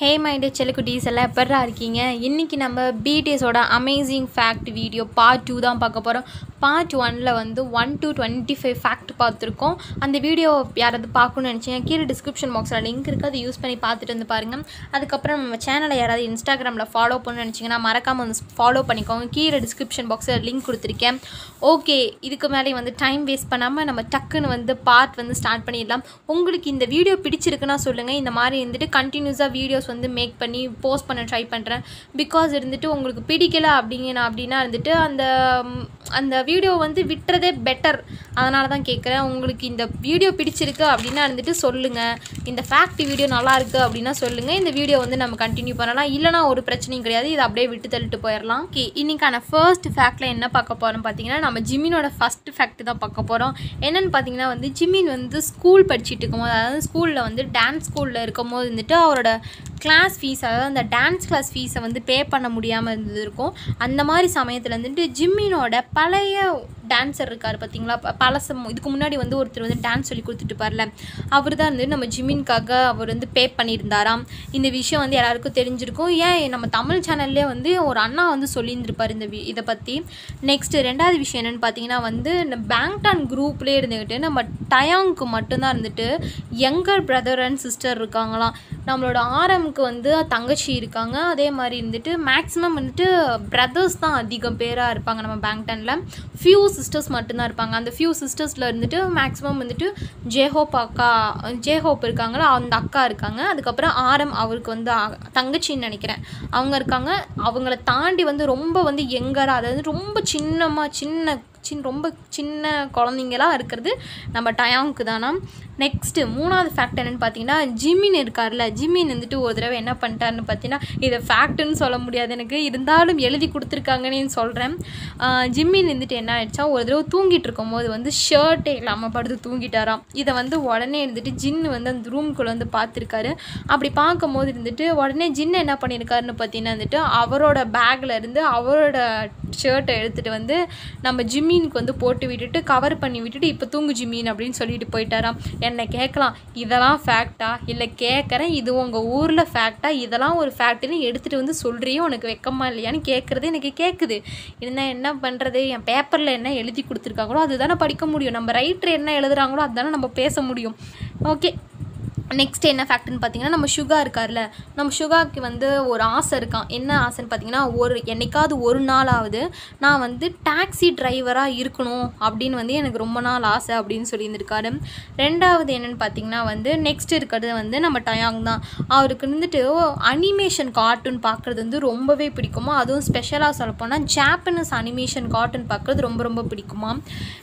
ஹே mind செல்லக்குட்டீஸ் எல்லாம் எப்படா இருக்கீங்க? இன்றைக்கி நம்ம பிடிஎஸோட amazing fact video part two தான் பார்க்க போகிறோம் பார்ட் ஒனில் வந்து one to twenty five fact பார்த்துருக்கோம். அந்த வீடியோ யாராவது பார்க்கணும்னு நினச்சிங்க கீழே டிஸ்கிரிப்ஷன் பாக்ஸில் லிங்க் இருக்குது அதை யூஸ் பண்ணி பார்த்துட்டு வந்து பாருங்கள் அதுக்கப்புறம் நம்ம சேனலை யாராவது இன்ஸ்டாகிராமில் ஃபாலோ பண்ணணும்னு நினச்சிங்கன்னா மறக்காமல் வந்து ஃபாலோ பண்ணிக்கோங்க. கீழே டிஸ்கிரிப்ஷன் பாக்ஸில் லிங்க் கொடுத்துருக்கேன். ஓகே இதுக்கு மேலே வந்து டைம் வேஸ்ட் பண்ணாமல் நம்ம டக்குன்னு வந்து பார்ட் வந்து ஸ்டார்ட் பண்ணிடலாம். உங்களுக்கு இந்த வீடியோ பிடிச்சிருக்குன்னா சொல்லுங்கள் இந்த மாதிரி இருந்துட்டு கண்டினியூஸாக வீடியோஸ் வந்து மேக் பண்ணி போஸ்ட் பண்ண ட்ரை பண்ணுறேன் பிகாஸ் இருந்துட்டு உங்களுக்கு பிடிக்கல அப்படிங்கண்ணா அப்படின்னா இருந்துட்டு அந்த அந்த வீடியோ வந்து விட்டுறதே பெட்டர் அதனால தான் கேட்குறேன் உங்களுக்கு இந்த வீடியோ பிடிச்சிருக்கு அப்படின்னா இருந்துட்டு சொல்லுங்கள் இந்த ஃபேக்ட் வீடியோ நல்லா இருக்குது அப்படின்னா சொல்லுங்கள் இந்த வீடியோ வந்து நம்ம கண்டினியூ பண்ணலாம். இல்லைனா ஒரு பிரச்சனையும் கிடையாது. இதை அப்படியே விட்டு தள்ளிட்டு போயிடலாம் ஓகே இன்னைக்கான ஃபர்ஸ்ட் ஃபேக்டில் என்ன பார்க்க போகிறோம் பார்த்தீங்கன்னா நம்ம ஜிம்மினோட ஃபஸ்ட் ஃபேக்ட் தான் பார்க்க போகிறோம் என்னென்னு பார்த்தீங்கன்னா வந்து ஜிம்மின் வந்து ஸ்கூல் படிச்சுட்டு இருக்கும்போது அதாவது ஸ்கூலில் வந்து டான்ஸ் ஸ்கூலில் இருக்கும்போது வந்துட்டு அவரோட கிளாஸ் ஃபீஸ் அதாவது அந்த டான்ஸ் கிளாஸ் ஃபீஸை வந்து பே பண்ண முடியாமல் இருந்தது இருக்கும் அந்த மாதிரி சமயத்தில் வந்துட்டு ஜிம்மினோட பழைய டான்ஸர் இருக்கார் பார்த்தீங்களா பழசம் இதுக்கு முன்னாடி வந்து ஒருத்தர் வந்து டான்ஸ் சொல்லி கொடுத்துட்டு பாருல அவர் தான் வந்து நம்ம ஜிமின்காக அவர் வந்து பே பண்ணியிருந்தாராம். இந்த விஷயம் வந்து எல்லாருக்கும் தெரிஞ்சிருக்கும். ஏன் நம்ம தமிழ் சேனல்லே வந்து ஒரு அண்ணா வந்து சொல்லியிருந்திருப்பார் இந்த வி- இதை பற்றி நெக்ஸ்ட்டு ரெண்டாவது விஷயம் என்னென்னு பார்த்தீங்கன்னா வந்து இந்த பேங்டான் குரூப்லேயே இருந்துக்கிட்டு நம்ம டயாங்க்கு மட்டும்தான் இருந்துட்டு யங்கர் பிரதர் அண்ட் சிஸ்டர் இருக்காங்களாம். நம்மளோட ஆரம்க்கு வந்து தங்கச்சி இருக்காங்க. அதே மாதிரி இருந்துட்டு மேக்ஸிமம் வந்துட்டு பிரதர்ஸ் தான் அதிகம் பேராக இருப்பாங்க நம்ம பேங்டனில் ஃபியூ சிஸ்டர்ஸ் மட்டும்தான் இருப்பாங்க. அந்த ஃபியூ சிஸ்டர்ஸில் இருந்துட்டு மேக்ஸிமம் வந்துட்டு ஜேஹோப் அக்கா ஜேஹோப் இருக்காங்களா அந்த அக்கா இருக்காங்க. அதுக்கப்புறம் ஆரம் அவருக்கு வந்து தங்கச்சின்னு நினைக்கிறேன். அவங்க இருக்காங்க. அவங்கள தாண்டி வந்து ரொம்ப வந்து எங்கராக அதாவது ரொம்ப சின்னமாக சின்ன சின் ரொம்ப சின்ன குழந்தைங்களாக இருக்கிறது நம்ம டயாங்க்கு தானா நெக்ஸ்ட்டு மூணாவது ஃபேக்ட் என்னென்னு பார்த்தீங்கன்னா ஜிம்மின் இருக்கார்ல ஜிம்மின் வந்துட்டு ஒரு தடவை என்ன பண்ணிட்டாருன்னு பார்த்தீங்கன்னா இதை ஃபேக்ட்டுன்னு சொல்ல முடியாது எனக்கு. இருந்தாலும் எழுதி கொடுத்துருக்காங்கன்னு சொல்கிறேன் ஜிம்மின் வந்துட்டு என்ன ஆயிடுச்சா ஒரு தடவை தூங்கிட்டு இருக்கும்போது வந்து ஷர்ட்டே இல்லாமல் படுத்து தூங்கிட்டாராம். இதை வந்து உடனே இருந்துட்டு ஜின்னு வந்து அந்த ரூம்குள்ளே வந்து பார்த்துருக்காரு. அப்படி பார்க்கும்போது இருந்துட்டு உடனே ஜின்னு என்ன பண்ணியிருக்காருன்னு பார்த்தீங்கன்னா வந்துட்டு அவரோட பேக்கில் இருந்து அவரோட ஷர்ட்டை எடுத்துகிட்டு வந்து நம்ம ஜிம்மீனுக்கு வந்து போட்டு விட்டுட்டு கவர் பண்ணி விட்டுட்டு இப்போ தூங்கு ஜிம்மீன் அப்படின்னு சொல்லிட்டு போயிட்டாராம். என்னை கேட்கலாம் இதெல்லாம் ஃபேக்டா இல்லை கேட்குறேன் இது உங்கள் ஊரில் ஃபேக்டா இதெல்லாம் ஒரு ஃபேக்ட்னு எடுத்துகிட்டு வந்து சொல்கிறியே உனக்கு வெக்கமா இல்லையான்னு கேட்குறது எனக்கு கேட்குது இருந்தால் என்ன பண்ணுறது என் பேப்பரில் என்ன எழுதி கொடுத்துருக்காங்களோ அதுதானே படிக்க முடியும். நம்ம ரைட்டர் என்ன எழுதுகிறாங்களோ அதுதானே நம்ம பேச முடியும். ஓகே நெக்ஸ்ட் என்ன ஃபேக்ட்னு பார்த்தீங்கன்னா நம்ம சுகா இருக்கார்ல நம்ம சுகாக்கு வந்து ஒரு ஆசை இருக்கான் என்ன ஆசைன்னு பார்த்தீங்கன்னா ஒரு என்னைக்காவது ஒரு நாளாவது நான் வந்து டாக்ஸி டிரைவராக இருக்கணும் அப்படின்னு வந்து எனக்கு ரொம்ப நாள் ஆசை அப்படின்னு சொல்லியிருந்திருக்காரு. ரெண்டாவது என்னென்னு பார்த்தீங்கன்னா வந்து நெக்ஸ்ட் இருக்கிறது வந்து நம்ம டயாங் தான். அவருக்கு வந்துட்டு அனிமேஷன் கார்ட்டூன் பார்க்குறது வந்து ரொம்பவே பிடிக்குமா? அதுவும் ஸ்பெஷலாக சொல்லப்போனால் ஜாப்பனீஸ் அனிமேஷன் கார்ட்டூன் பார்க்குறது ரொம்ப ரொம்ப பிடிக்குமா?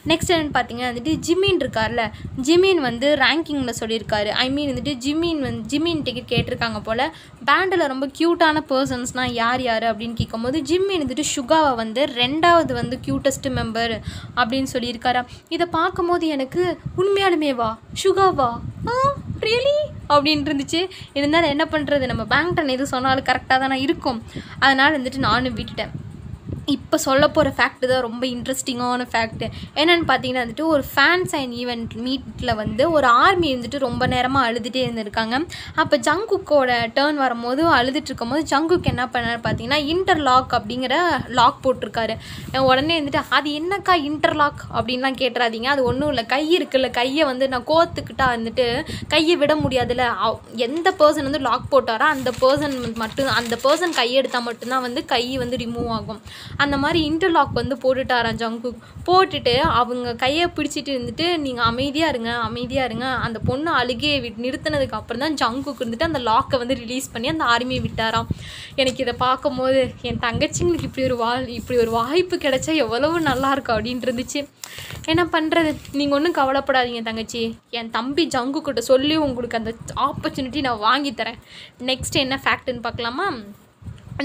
நெக்ஸ்ட் என்னென்னு பார்த்தீங்கன்னா வந்துட்டு ஜிமின் இருக்கார்ல ஜிமின் வந்து ரேங்கிங்கில் சொல்லியிருக்காரு. ஐ மீன் வந்துட்டு ஜிம்மின் வந்து ஜிம்மின் டிக்கெட் கேட்டிருக்காங்க போல் பேண்டில் ரொம்ப க்யூட்டான பர்சன்ஸ்னால் யார் யார் அப்படின்னு கேட்கும் போது ஜிம்மின் வந்துட்டு சுகாவை வந்து ரெண்டாவது வந்து க்யூட்டஸ்ட் மெம்பர் அப்படின்னு சொல்லியிருக்காரா. இதை பார்க்கும்போது எனக்கு உண்மையாலுமே வா சுகாவா ஆ ரியலி அப்படின்னு இருந்துச்சு. இருந்தாலும் என்ன பண்ணுறது நம்ம பேங்க்டன் எது சொன்னாலும் கரெக்டாக தானே இருக்கும். அதனால் வந்துட்டு நானும் விட்டுட்டேன். இப்போ சொல்ல போகிற ஃபேக்ட் தான் ரொம்ப இன்ட்ரெஸ்டிங்கான ஃபேக்ட் என்னென்னு பார்த்தீங்கன்னா வந்துட்டு ஒரு ஃபேன்ஸ் அண்ட் ஈவெண்ட் மீட்டில் வந்து ஒரு ஆர்மி இருந்துட்டு ரொம்ப நேரமாக அழுதுகிட்டே இருந்திருக்காங்க. அப்போ ஜங்குக்கோட டேர்ன் வரும்போது அழுதுட்டு இருக்கும்போது ஜங்குக்கு என்ன பண்ணார் பார்த்தீங்கன்னா இன்டர்லாக் அப்படிங்கிற லாக் போட்டிருக்காரு. உடனே வந்துட்டு அது என்னக்கா இன்டர்லாக் அப்படின்லாம் கேட்டுறாதீங்க. அது ஒன்றும் இல்லை. கை இருக்குல்ல. கையை வந்து நான் கோத்துக்கிட்டா வந்துட்டு கையை விட முடியாதுல்ல. அவ்- எந்த பர்சன் வந்து லாக் போட்டாரோ அந்த பர்சன் மட்டும் அந்த பர்சன் கையெடுத்தால் மட்டும்தான் வந்து கை வந்து ரிமூவ் ஆகும். அந்த மாதிரி இன்டர்லாக் வந்து போட்டுட்டாராம் ஜங்குக். போட்டுட்டு அவங்க கையை பிடிச்சிட்டு இருந்துட்டு நீங்கள் அமைதியாக இருங்க அமைதியாக இருங்க. அந்த பொண்ணு அழுகையை விட் நிறுத்தினதுக்கு அப்புறம் தான் ஜங்குக் இருந்துட்டு அந்த லாக்கை வந்து ரிலீஸ் பண்ணி அந்த ஆர்மியை விட்டாராம். எனக்கு இதை பார்க்கும்போது என் தங்கச்சிங்களுக்கு இப்படி ஒரு வா இப்படி ஒரு வாய்ப்பு கிடைச்சா எவ்வளவு நல்லாயிருக்கும் அப்படின்ட்டு இருந்துச்சு. என்ன பண்ணுறது நீங்கள் ஒன்றும் கவலைப்படாதீங்க தங்கச்சி. என் தம்பி ஜங்கு கிட்ட சொல்லி உங்களுக்கு அந்த ஆப்பர்ச்சுனிட்டி நான் வாங்கி தரேன். நெக்ஸ்ட் என்ன ஃபேக்ட்னு பார்க்கலாமா?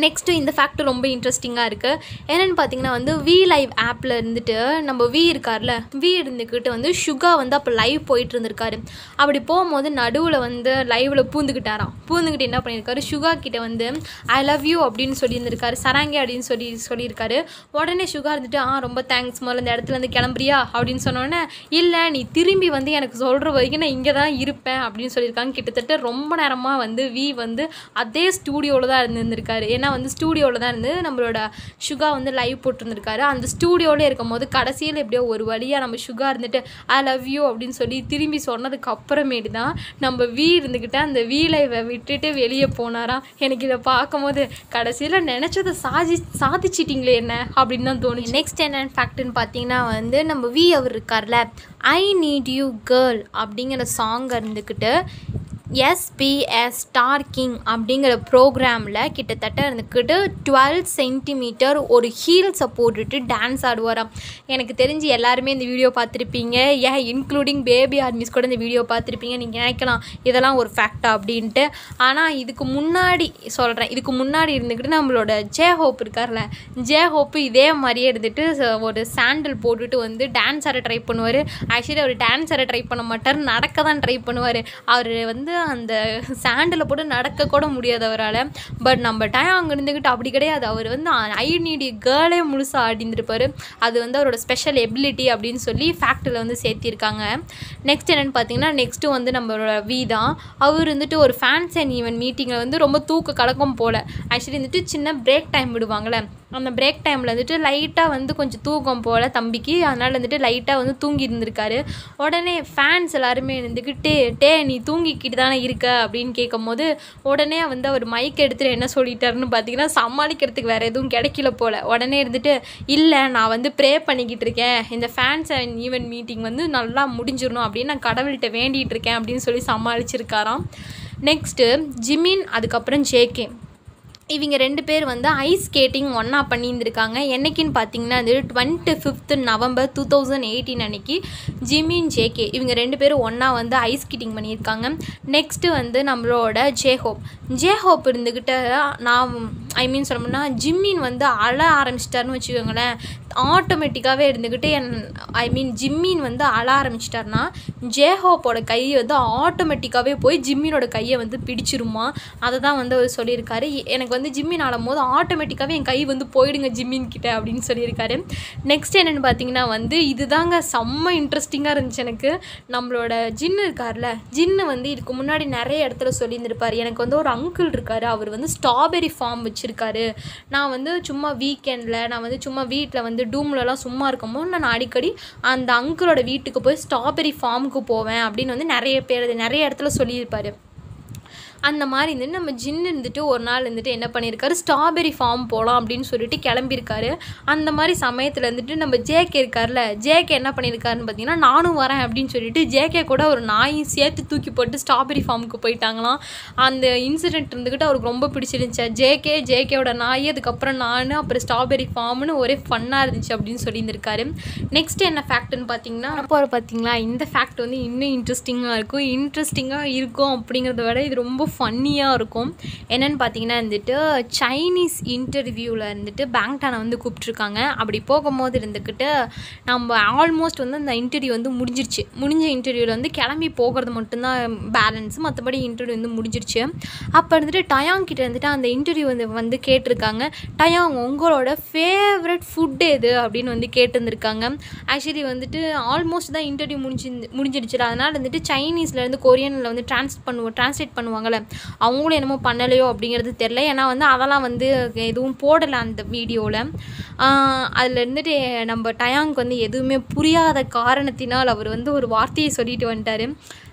நெக்ஸ்ட்டு இந்த ஃபேக்டர் ரொம்ப இன்ட்ரெஸ்டிங்காக இருக்குது என்னென்னு பார்த்தீங்கன்னா வந்து வி லைவ் ஆப்பில் இருந்துட்டு நம்ம வி இருக்கார்ல வி இருந்துக்கிட்டு வந்து சுகா வந்து அப்போ லைவ் போயிட்டு இருந்திருக்காரு. அப்படி போகும்போது நடுவில் வந்து லைவில் பூந்துக்கிட்டாராம் பூந்துக்கிட்டு என்ன பண்ணியிருக்காரு சுகா கிட்டே வந்து ஐ லவ் யூ அப்படின்னு சொல்லியிருந்திருக்காரு. சராங்கே அப்படின்னு சொல்லி சொல்லியிருக்காரு. உடனே சுகா இருந்துட்டு ஆ ரொம்ப தேங்க்ஸ் முதல்ல இந்த இடத்துல இருந்து கிளம்புறியா? அப்படின்னு சொன்னோடனே இல்லை நீ திரும்பி வந்து எனக்கு சொல்கிற வரைக்கும் நான் இங்கே தான் இருப்பேன் அப்படின்னு சொல்லியிருக்காங்க. கிட்டத்தட்ட ரொம்ப நேரமாக வந்து வி வந்து அதே ஸ்டூடியோவில் தான் இருந்திருந்திருக்காரு. ஏன்னா வந்து ஸ்டூடியோவில் தான் இருந்து நம்மளோட சுகா வந்து லைவ் போட்டிருந்திருக்காரு. அந்த ஸ்டூடியோவில் இருக்கும் போது கடைசியில் எப்படியோ ஒரு வழியாக நம்ம சுகா இருந்துட்டு ஐ லவ் யூ அப்படின்னு சொல்லி திரும்பி சொன்னதுக்கு அப்புறமேட்டு தான் நம்ம வீ இருந்துக்கிட்டு அந்த வீலை விட்டுட்டு வெளியே போனாராம். எனக்கு இதை பார்க்கும்போது கடைசியில் நினச்சதை சாதி சாதிச்சிட்டிங்களே என்ன அப்படின்னு தான் தோணுச்சு. நெக்ஸ்ட் என்னென்னு ஃபேக்ட்னு பார்த்தீங்கன்னா வந்து நம்ம வி அவர் இருக்கார்ல ஐ நீட் யூ கேர்ள் அப்படிங்கிற சாங் இருந்துக்கிட்டு எஸ்பிஎஸ் ஸ்டார்கிங் அப்படிங்கிற ப்ரோக்ராமில் கிட்டத்தட்ட இருந்துக்கிட்டு டுவெல் சென்டிமீட்டர் ஒரு ஹீல்ஸை போட்டுட்டு டான்ஸ் ஆடுவாராம். எனக்கு தெரிஞ்சு எல்லாருமே இந்த வீடியோ பார்த்துருப்பீங்க. ஏன்? இன்க்ளூடிங் பேபி ஆர்மிஸ் கூட இந்த வீடியோ பார்த்துருப்பீங்க. நீங்கள் நினைக்கலாம் இதெல்லாம் ஒரு ஃபேக்டா அப்படின்ட்டு. ஆனால் இதுக்கு முன்னாடி சொல்கிறேன் இதுக்கு முன்னாடி இருந்துக்கிட்டு நம்மளோட ஜே ஹோப் இருக்கார்ல ஜே ஹோப்பு இதே மாதிரியே இருந்துட்டு ஒரு சாண்டில் போட்டுட்டு வந்து டான்ஸ் ஆட ட்ரை பண்ணுவார். ஆக்சுவலி அவர் டான்ஸ் ஆட ட்ரை பண்ண மாட்டார் நடக்க தான் ட்ரை பண்ணுவார். அவர் வந்து அந்த சாண்டில் போட்டு நடக்கக்கூட முடியாது அவரால். பட் நம்ம டைம் அங்கே இருந்துக்கிட்டு அப்படி கிடையாது. அவர் வந்து ஐ நீடி கேர்ளே முழுசாக ஆடிந்திருப்பார் அது வந்து அவரோட ஸ்பெஷல் எபிலிட்டி அப்படின்னு சொல்லி ஃபேக்டில் வந்து சேர்த்திருக்காங்க. நெக்ஸ்ட் என்னென்னு பார்த்தீங்கன்னா நெக்ஸ்ட்டு வந்து நம்மளோட வி தான் அவர் வந்துட்டு ஒரு ஃபேன்ஸ் அண்ட் ஈவன் மீட்டிங்கில் வந்து ரொம்ப தூக்க கலக்கம் போல். ஆக்சுவலி வந்துட்டு சின்ன பிரேக் டைம் விடுவாங்களே அந்த பிரேக் டைமில் வந்துட்டு லைட்டாக வந்து கொஞ்சம் தூக்கம் போல் தம்பிக்கு. அதனால் வந்துட்டு லைட்டாக வந்து தூங்கி இருந்திருக்காரு. உடனே ஃபேன்ஸ் எல்லாருமே இருந்துக்கிட்டு டே நீ தூங்கிக்கிட்டு தானே இருக்க? அப்படின்னு கேட்கும்போது உடனே வந்து அவர் மைக் எடுத்துட்டு என்ன சொல்லிட்டாருன்னு பார்த்தீங்கன்னா சமாளிக்கிறதுக்கு வேறு எதுவும் கிடைக்கல போல். உடனே இருந்துட்டு இல்லை நான் வந்து ப்ரே பண்ணிக்கிட்டு இருக்கேன். இந்த ஃபேன்ஸ் அண்ட் ஈவெண்ட் மீட்டிங் வந்து நல்லா முடிஞ்சிடணும் அப்படின்னு நான் கடவுள்கிட்ட வேண்டிகிட்டு இருக்கேன். அப்படின்னு சொல்லி சமாளிச்சிருக்காராம். நெக்ஸ்ட்டு ஜிமின் அதுக்கப்புறம் ஜேகே. இவங்க ரெண்டு பேர் வந்து ஐஸ் ஸ்கேட்டிங் ஒன்றா பண்ணியிருந்திருக்காங்க. என்றைக்குன்னு பார்த்தீங்கன்னா அது twenty fifth November two thousand eighteen அன்னைக்கு ஜிமின் ஜேகே இவங்க ரெண்டு பேரும் ஒன்றா வந்து ஐஸ் ஸ்கேட்டிங் பண்ணியிருக்காங்க. நெக்ஸ்ட்டு வந்து நம்மளோட ஜேஹோப் ஜேஹோப் இருந்துக்கிட்ட நான் ஐ மீன் சொல்லணும்னா ஜிம்மின் வந்து அழ ஆரம்பிச்சிட்டாருன்னு வச்சுக்கோங்களேன். ஆட்டோமேட்டிக்காகவே இருந்துக்கிட்டு என் ஐ மீன் ஜிம்மின் வந்து அழ ஆரம்பிச்சிட்டாருன்னா ஜேஹோப்போட கையை வந்து ஆட்டோமேட்டிக்காகவே போய் ஜிம்மினோட கையை வந்து பிடிச்சிருமா? அதை தான் வந்து அவர் சொல்லியிருக்காரு. எனக்கு எனக்கு வந்து ஜிம்மின் ஆடும் போது ஆட்டோமேட்டிக்காகவே என் கை வந்து போயிடுங்க ஜிம்மின் கிட்ட அப்படின்னு சொல்லியிருக்காரு. நெக்ஸ்ட் என்னென்னு பார்த்தீங்கன்னா வந்து இதுதாங்க செம்ம இன்ட்ரெஸ்டிங்காக இருந்துச்சு எனக்கு. நம்மளோட ஜின்னு இருக்கார்ல ஜின்னு வந்து இதுக்கு முன்னாடி நிறைய இடத்துல சொல்லியிருந்திருப்பார். எனக்கு வந்து ஒரு அங்கிள் இருக்காரு அவர் வந்து ஸ்ட்ராபெரி ஃபார்ம் வச்சுருக்காரு. நான் வந்து சும்மா வீக்கெண்டில் நான் வந்து சும்மா வீட்டில் வந்து டூம்லலாம் சும்மா இருக்கும்போது நான் அடிக்கடி அந்த அங்கிளோட வீட்டுக்கு போய் ஸ்ட்ராபெரி ஃபார்முக்கு போவேன் அப்படின்னு வந்து நிறைய பேர் நிறைய இடத்துல சொல்லியிருப்பாரு. அந்த மாதிரி இருந்துட்டு நம்ம ஜின்னு இருந்துட்டு ஒரு நாள் இருந்துட்டு என்ன பண்ணியிருக்காரு ஸ்ட்ராபெரி ஃபார்ம் போகலாம் அப்படின்னு சொல்லிட்டு கிளம்பியிருக்காரு. அந்த மாதிரி சமயத்தில் இருந்துட்டு நம்ம ஜேகே இருக்கார்ல ஜேகே என்ன பண்ணியிருக்காருன்னு பார்த்தீங்கன்னா நானும் வரேன் அப்படின்னு சொல்லிட்டு ஜேகே கூட ஒரு நாயும் சேர்த்து தூக்கி போட்டு ஸ்ட்ராபெரி ஃபார்முக்கு போயிட்டாங்களாம். அந்த இன்சிடென்ட் இருந்துக்கிட்டு அவருக்கு ரொம்ப பிடிச்சிருந்துச்சு. ஜேகே ஜேகேவோட நாய் அதுக்கப்புறம் நான் அப்புறம் ஸ்ட்ராபெரி ஃபார்ம்னு ஒரே ஃபன்னாக இருந்துச்சு அப்படின்னு சொல்லியிருந்திருக்காரு. நெக்ஸ்ட் என்ன ஃபேக்ட்னு பார்த்தீங்கன்னா அப்போ பார்த்தீங்களா? இந்த ஃபேக்ட் வந்து இன்னும் இன்ட்ரெஸ்டிங்காக இருக்கும். இன்ட்ரெஸ்டிங்காக இருக்கும் அப்படிங்கிறத விட இது ரொம்ப ஃபன்னியாக இருக்கும். என்னென்னு பார்த்தீங்கன்னா வந்துட்டு சைனீஸ் இன்டர்வியூவில் இருந்துட்டு பேங்டானை வந்து கூப்பிட்ருக்காங்க அப்படி போகும்போது இருந்துக்கிட்டு நம்ம ஆல்மோஸ்ட் வந்து அந்த இன்டர்வியூ வந்து முடிஞ்சிருச்சு. முடிஞ்ச இன்டர்வியூவில் வந்து கிளம்பி போகிறது மட்டும்தான் பேலன்ஸ் மற்றபடி இன்டர்வியூ வந்து முடிஞ்சிருச்சு. அப்போ இருந்துட்டு டயாங் கிட்ட இருந்துட்டு அந்த இன்டர்வியூ வந்து வந்து கேட்டிருக்காங்க. டயாங் உங்களோட ஃபேவரட் ஃபுட் எது? அப்படின்னு வந்து கேட்டிருந்துருக்காங்க. ஆக்சுவலி வந்துட்டு ஆல்மோஸ்ட் தான் இன்டர்வியூ முடிஞ்சு முடிஞ்சிருச்சு அதனால் வந்துட்டு சைனீஸ்லேருந்து கொரியனில் வந்து ட்ரான்ஸ் பண்ணுவோம் ட்ரான்ஸ்லேட் பண்ணுவாங்கள்ல அவங்களும் என்னமோ பண்ணலையோ அப்படிங்கிறது தெரில ஏன்னா வந்து அதெல்லாம் வந்து எதுவும் போடலை அந்த வீடியோவில் அதில் இருந்துட்டு நம்ம டயாங்க்கு வந்து எதுவுமே புரியாத காரணத்தினால் அவர் வந்து ஒரு வார்த்தையை சொல்லிட்டு வந்துட்டார்.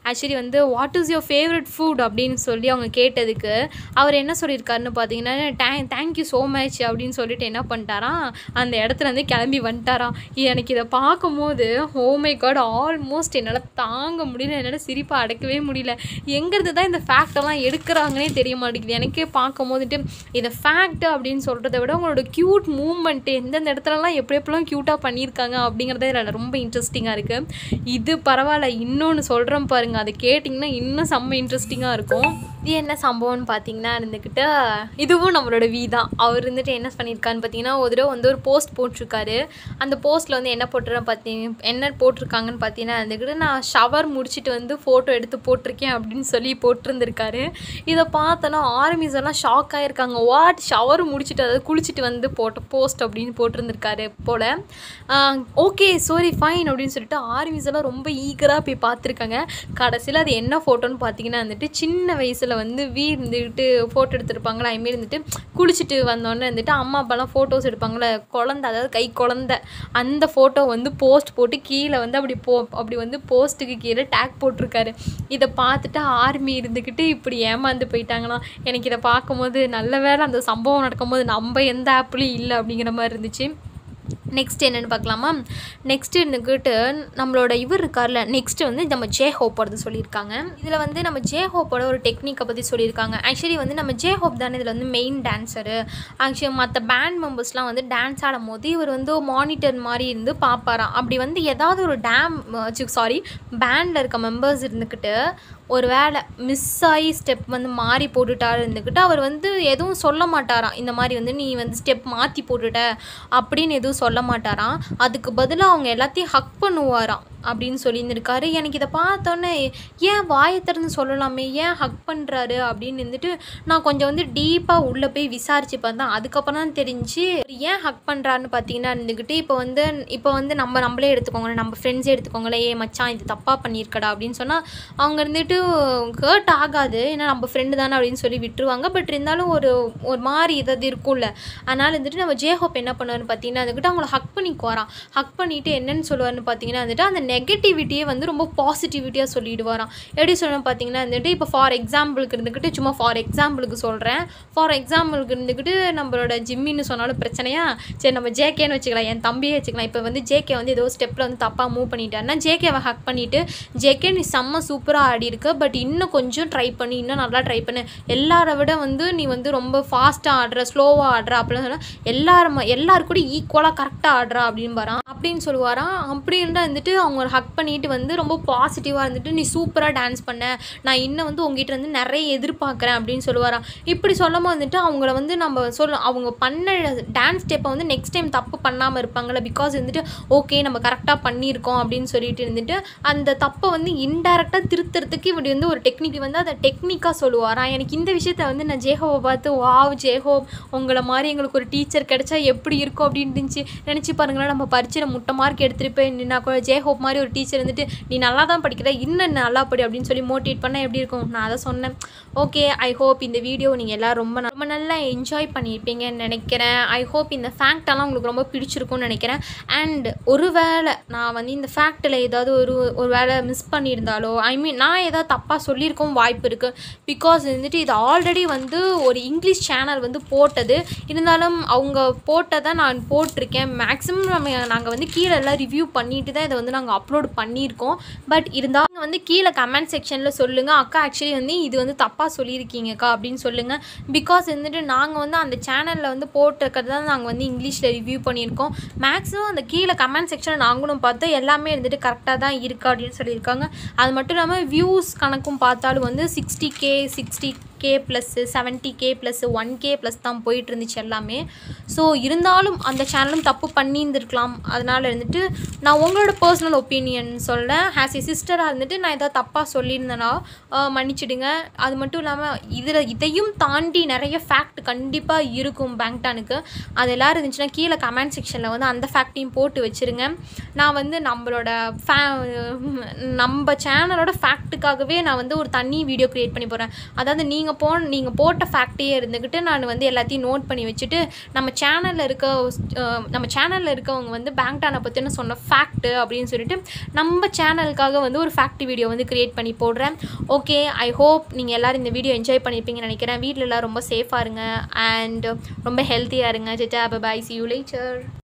ஆக்சுவலி வந்து what is your favourite food அப்படின்னு சொல்லி அவங்க கேட்டதுக்கு அவர் என்ன சொல்லியிருக்காருன்னு பார்த்தீங்கன்னா டே தேங்க்யூ ஸோ மச் அப்படின்னு சொல்லிட்டு என்ன பண்ணிட்டாராம் அந்த இடத்துலேருந்து கிளம்பி வந்துட்டாராம். எனக்கு இதை பார்க்கும்போது ஹோமை காட் ஆல்மோஸ்ட் என்னால் தாங்க முடியல என்னால் சிரிப்பாக அடக்கவே முடியல. எங்கிறது தான் இந்த ஃபேக்டெல்லாம் எடுக்கிறாங்கன்னே தெரிய மாட்டேங்குது. எனக்கே பார்க்கும்போதுட்டு இதை ஃபேக்ட் அப்படின்னு சொல்கிறத விட உங்களோட க்யூட் மூமெண்ட்டு எந்தெந்த இடத்துலலாம் எப்படி எப்படிலாம் க்யூட்டாக பண்ணியிருக்காங்க அப்படிங்கிறதே இதில் ரொம்ப இன்ட்ரெஸ்டிங்காக இருக்குது இது பரவாயில்ல இன்னொன்று சொல்கிறோம் பாருங்கள் நீங்கள் அதை கேட்டிங்கன்னா இன்னும் செம்ம இன்ட்ரெஸ்டிங்காக இருக்கும். இது என்ன சம்பவம்னு பார்த்தீங்கன்னா இருந்துக்கிட்டு இதுவும் நம்மளோட வீ தான். அவர் இருந்துட்டு என்ன பண்ணியிருக்காருன்னு பார்த்தீங்கன்னா ஒரு தடவை வந்து ஒரு போஸ்ட் போட்டிருக்காரு. அந்த போஸ்ட்டில் வந்து என்ன போட்டுறேன் பார்த்தீங்க என்ன போட்டிருக்காங்கன்னு பார்த்தீங்கன்னா இருந்துக்கிட்டு நான் ஷவர் முடிச்சுட்டு வந்து ஃபோட்டோ எடுத்து போட்டிருக்கேன் அப்படின்னு சொல்லி போட்டிருந்திருக்காரு. இதை பார்த்தோன்னா ஆர்மிஸ் எல்லாம் ஷாக் ஆகிருக்காங்க வாட் ஷவர் முடிச்சுட்டு அதாவது குளிச்சுட்டு வந்து போட்ட போஸ்ட் அப்படின்னு போட்டிருந்துருக்காரு போல். ஓகே சாரி ஃபைன் அப்படின்னு சொல்லிட்டு ஆர்மிஸ் எல்லாம் ரொம்ப ஈகராக போய் பார்த்துருக்காங்க. கடைசியில் அது என்ன ஃபோட்டோன்னு பார்த்தீங்கன்னா வந்துட்டு சின்ன வயசில் வந்து வீ இருந்துக்கிட்டு ஃபோட்டோ எடுத்திருப்பாங்களா அதுமாரி இருந்துட்டு குளிச்சுட்டு வந்தோடனே வந்துட்டு அம்மா அப்பாலாம் ஃபோட்டோஸ் எடுப்பாங்களே? குழந்த அதாவது கை குழந்த. அந்த ஃபோட்டோ வந்து போஸ்ட் போட்டு கீழே வந்து அப்படி போ அப்படி வந்து போஸ்ட்டுக்கு கீழே டேக் போட்டிருக்காரு. இதை பார்த்துட்டு ஆர்மி இருந்துக்கிட்டு இப்படி ஏமாந்து போயிட்டாங்களாம். எனக்கு இதை பார்க்கும்போது நல்ல வேளை அந்த சம்பவம் நடக்கும்போது நம்ம எந்த ஆப்லேயும் இல்லை அப்படிங்கிற மாதிரி இருந்துச்சு. நெக்ஸ்ட் என்னென்னு பார்க்கலாமா? நெக்ஸ்ட் இருந்துக்கிட்டு நம்மளோட இவர் இருக்கார்ல நெக்ஸ்ட் வந்து நம்ம ஜே ஹோப்போடது சொல்லியிருக்காங்க. இதில் வந்து நம்ம ஜே ஹோப்போட ஒரு டெக்னிக்கை பற்றி சொல்லியிருக்காங்க. ஆக்சுவலி வந்து நம்ம ஜே ஹோப் தானே இதில் வந்து மெயின் டான்ஸரு ஆக்சுவலி மற்ற பேண்ட் மெம்பர்ஸ்லாம் வந்து டான்ஸ் ஆடும் போது இவர் வந்து மானிட்டர் மாதிரி இருந்து பார்ப்பாராம் அப்படி வந்து ஏதாவது ஒரு டேம் சாரி பேண்டில் இருக்க மெம்பர்ஸ் இருந்துக்கிட்டு ஒரு வேலை மிஸ் ஆகி ஸ்டெப் வந்து மாறி போட்டுட்டாரு இருந்துக்கிட்டு அவர் வந்து எதுவும் சொல்ல மாட்டாராம். இந்த மாதிரி வந்து நீ வந்து ஸ்டெப் மாற்றி போட்டுட்ட அப்படின்னு எதுவும் சொல்ல மாட்டாராம். அதுக்கு பதிலாக அவங்க எல்லாத்தையும் ஹக் பண்ணுவாராம். அப்படின்னு சொல்லியிருந்திருக்காரு. எனக்கு இதை பார்த்தோன்னே ஏன் வாயை திறந்து சொல்லலாமே? ஏன் ஹக் பண்ணுறாரு அப்படின்னு இருந்துட்டு நான் கொஞ்சம் வந்து டீப்பாக உள்ளே போய் விசாரித்து பார்த்தேன் அதுக்கப்புறம் தான் தெரிஞ்சு ஏன் ஹக் பண்ணுறாருன்னு பார்த்தீங்கன்னா இருந்துக்கிட்டு இப்போ வந்து இப்போ வந்து நம்ம நம்மளே எடுத்துக்கோங்களேன். நம்ம ஃப்ரெண்ட்ஸே எடுத்துக்கோங்களேன். ஏ மச்சான் இது தப்பாக பண்ணியிருக்கடா அப்படின்னு சொன்னால் அவங்க இருந்துட்டு ஹர்ட் ஆகாது. ஏன்னா நம்ம ஃப்ரெண்டு தானே அப்படின்னு சொல்லி விட்டுருவாங்க. பட் இருந்தாலும் ஒரு ஒரு மாதிரி இதாவது இருக்கும்ல. அதனால் வந்துட்டு நம்ம ஜேஹோப் என்ன பண்ணுவார்னு பார்த்தீங்கன்னா அதுக்கிட்ட அவங்கள ஹக் பண்ணிக்குவாராம். ஹக் பண்ணிவிட்டு என்னன்னு சொல்லுவார்னு பார்த்தீங்கன்னா வந்துட்டு அந்த நெகட்டிவிட்டியே வந்து ரொம்ப பாசிட்டிவிட்டியாக சொல்லிடுவாராம். எப்படி சொல்லணும் பார்த்தீங்கன்னா வந்துட்டு இப்போ ஃபார் எக்ஸாம்பிளுக்கு இருந்துக்கிட்டு சும்மா ஃபார் எக்ஸாம்பிளுக்கு சொல்கிறேன் ஃபார் எக்ஸாம்பிளுக்கு இருந்துக்கிட்டு நம்மளோட ஜிம்மின்னு சொன்னாலும் பிரச்சனையா? சரி நம்ம ஜேகேன்னு வச்சுக்கலாம் என் தம்பியே வச்சுக்கலாம். இப்போ வந்து ஜேகே வந்து ஏதோ ஸ்டெப்பில் வந்து தப்பாக மூவ் பண்ணிட்டாருன்னா ஜேகேவை ஹக் பண்ணிவிட்டு ஜேகே நீ செம்ம சூப்பராக ஆடி இருக்க பட் இன்னும் கொஞ்சம் ட்ரை பண்ணி இன்னும் நல்லா ட்ரை பண்ணு. எல்லாரை விட வந்து நீ வந்து ரொம்ப ஃபாஸ்ட்டாக ஆடுற ஸ்லோவாக ஆடுற அப்படிலாம் சொன்னால் எல்லாரும் எல்லாரு கூட ஈக்குவலாக கரெக்டாக ஆடுறா அப்படின்னு வரான் அப்படின்னு சொல்லுவாராம். அப்படி இருந்தால் வந்துட்டு அவங்க ஹக் பண்ணிட்டு வந்து ரொம்ப பாசிட்டிவாக இருந்துட்டு நீ சூப்பராக டான்ஸ் பண்ண. நான் இன்னும் வந்து உங்ககிட்ட வந்து நிறைய எதிர்பார்க்குறேன் அப்படின்னு சொல்லுவாராம். இப்படி சொல்லும்போது வந்துட்டு அவங்கள வந்து நம்ம சொல்ல அவங்க பண்ண டான்ஸ் ஸ்டெப்பை வந்து நெக்ஸ்ட் டைம் தப்பு பண்ணாமல் இருப்பாங்கள்ல பிகாஸ் வந்துட்டு ஓகே நம்ம கரெக்டாக பண்ணியிருக்கோம் அப்படின்னு சொல்லிட்டு இருந்துட்டு அந்த தப்பை வந்து இன்டெரக்டாக திருத்துறதுக்கு இப்படி வந்து ஒரு டெக்னிக் வந்து அதை டெக்னிக்காக சொல்லுவாராம். எனக்கு இந்த விஷயத்த வந்து நான் ஜேஹோவை பார்த்து வாவ் ஜேஹோ உங்களை மாதிரி எங்களுக்கு ஒரு டீச்சர் கிடைச்சா எப்படி இருக்கும்? அப்படின்னு இருந்துச்சு. நினச்சி பாருங்களேன் நம்ம பரீட்சையில் முட்டை மார்க் எடுத்துகிட்டு போய் நின்னா கூட ஜேஹோப் மாதிரி மாதிரி ஒரு டீச்சர் வந்துட்டு நீ நல்லா தான் படிக்கிற இன்னும் நல்லா படி அப்படின்னு சொல்லி மோட்டிவேட் பண்ணால் எப்படி இருக்கும்? நான் அதை சொன்னேன். ஓகே ஐ ஹோப் இந்த வீடியோ நீங்கள் எல்லோரும் ரொம்ப ரொம்ப நல்லா என்ஜாய் பண்ணியிருப்பீங்கன்னு நினைக்கிறேன். ஐ ஹோப் இந்த ஃபேக்டெல்லாம் உங்களுக்கு ரொம்ப பிடிச்சிருக்கும்னு நினைக்கிறேன். அண்ட் ஒருவேளை நான் வந்து இந்த ஃபேக்டில் ஏதாவது ஒரு ஒரு வேளை மிஸ் பண்ணியிருந்தாலோ ஐ மீன் நான் ஏதாவது தப்பாக சொல்லியிருக்கவும் வாய்ப்பு இருக்குது பிகாஸ் வந்துட்டு இது ஆல்ரெடி வந்து ஒரு இங்கிலீஷ் சேனல் வந்து போட்டது. இருந்தாலும் அவங்க போட்டதை நான் போட்டிருக்கேன். மேக்ஸிமம் நம்ம நாங்கள் வந்து கீழே எல்லாம் ரிவ்யூ பண்ணிட்டு தான் இதை வந்து நாங்கள் அப்லோட் பண்ணியிருக்கோம். பட் இருந்தால் நீங்கள் வந்து கீழே கமெண்ட் செக்ஷனில் சொல்லுங்கள் அக்கா ஆக்சுவலி வந்து இது வந்து தப்பாக சொல்லியிருக்கீங்கக்கா அப்படின்னு சொல்லுங்கள் பிகாஸ் வந்துட்டு நாங்கள் வந்து அந்த சேனலில் வந்து போட்டிருக்கிறது தான் நாங்கள் வந்து இங்கிலீஷில் ரிவ்யூ பண்ணியிருக்கோம். மேக்ஸிமம் அந்த கீழே கமெண்ட் செக்ஷனில் நாங்களும் பார்த்தோம் எல்லாமே இருந்துட்டு கரெக்டாக தான் இருக்குது அப்படின்னு சொல்லியிருக்காங்க. அது மட்டும் இல்லாமல் வியூஸ் கணக்கும் பார்த்தாலும் வந்து sixty K sixty K plus seventy K plus one K plus தான் போயிட்டு இருந்துச்சு எல்லாமே. ஸோ இருந்தாலும் அந்த சேனலும் தப்பு பண்ணியிருந்துருக்கலாம். அதனால் இருந்துட்டு நான் உங்களோட பர்சனல் ஒப்பீனியன் சொல்கிறேன் ஹேஸ் ஏ சிஸ்டராக இருந்துட்டு நான் எதாவது தப்பாக சொல்லியிருந்தேன்னா மன்னிச்சிடுங்க. அது மட்டும் இல்லாமல் இதில் இதையும் தாண்டி நிறைய ஃபேக்ட் கண்டிப்பாக இருக்கும் பேங்க்டானுக்கு அது எல்லோரும் இருந்துச்சுன்னா கீழே கமெண்ட் செக்ஷனில் வந்து அந்த ஃபேக்ட்டையும் போட்டு வச்சுருங்க. நான் வந்து நம்மளோட ஃபே நம்ம சேனலோட ஃபேக்ட்டுக்காகவே நான் வந்து ஒரு தனி வீடியோ க்ரியேட் பண்ணி போகிறேன் அதாவது நீங்கள் போ நீங்கள் போட்ட ஃபேக்ட்டையே இருந்துக்கிட்டு நான் வந்து எல்லாத்தையும் நோட் பண்ணி வச்சுட்டு நம்ம சேனலில் இருக்க நம்ம சேனலில் இருக்கவங்க வந்து பேங்க்டானை பற்றின சொன்ன ஃபேக்ட்டு அப்படின்னு சொல்லிட்டு நம்ம சேனலுக்காக வந்து ஒரு ஃபேக்ட் வீடியோ வந்து க்ரியேட் பண்ணி போடுறேன். ஓகே ஐ ஹோப் நீங்கள் எல்லோரும் இந்த வீடியோ என்ஜாய் பண்ணியிருப்பீங்கன்னு நினைக்கிறேன். வீட்டில் எல்லாம் ரொம்ப சேஃபாக இருங்க. அண்ட் ரொம்ப ஹெல்த்தியாக இருங்க. சிட்டா பை சி யூ லேச்சர்